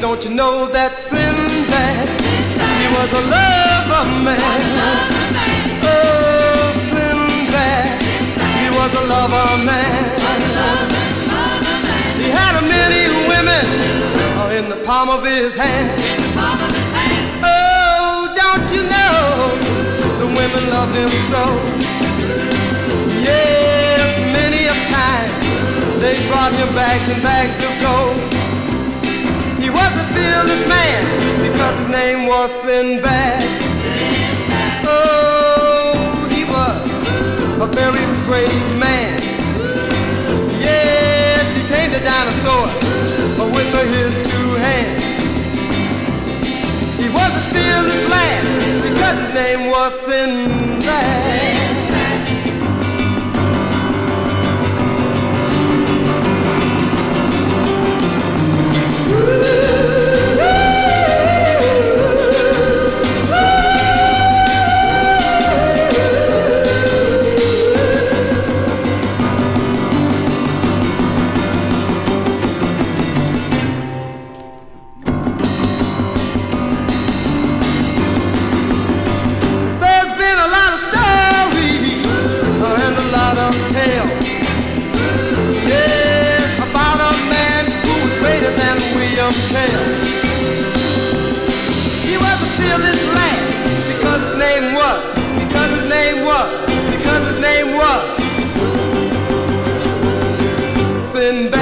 don't you know that Sinbad, he was a lover man. Oh, Sinbad, he was a lover man. He had a many women uh, in the palm of his hand. Oh, don't you know the women loved him so? Yes, many a time they brought him bags and bags of gold was a fearless man because his name was Sinbad. Oh, he was a very brave man. Yes, he tamed a dinosaur with his two hands. He was a fearless man because his name was Sinbad. because his name was Sinbad.